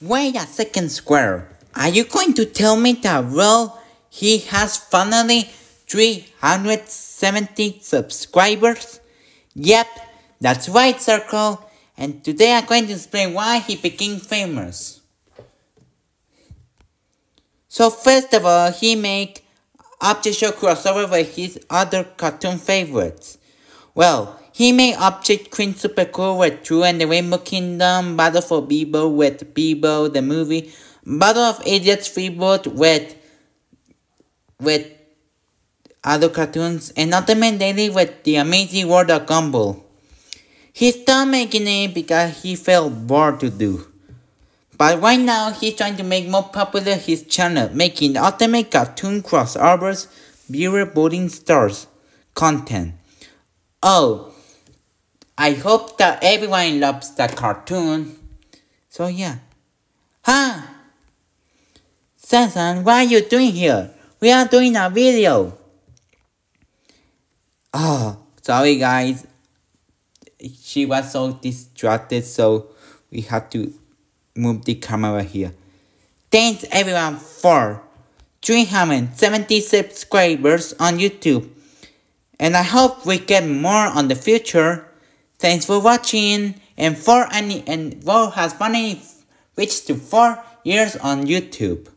Wait a second, Square. Are you going to tell me that, well, he has finally 370 subscribers? Yep, that's right, Circle. And today I'm going to explain why he became famous. So first of all, he made Object Show crossover with his other cartoon favorites. Well, he made Object Queen Super Cool with True and the Rainbow Kingdom, Battle for Bebo with Bebo the movie, Battle of Idiots Freeboot with with other cartoons, and Ultimate Daily with The Amazing World of Gumball. He stopped making it because he felt bored to do. But right now, he's trying to make more popular his channel, making ultimate cartoon crossovers, viewer voting stars content. Oh, I hope that everyone loves the cartoon. So yeah. Huh? Susan, what are you doing here? We are doing a video. Oh, sorry guys. She was so distracted, so we have to move the camera here. Thanks everyone for 370 subscribers on YouTube. And I hope we get more on the future. Thanks for watching. And for any and Wow has finally reached to 4 years on YouTube.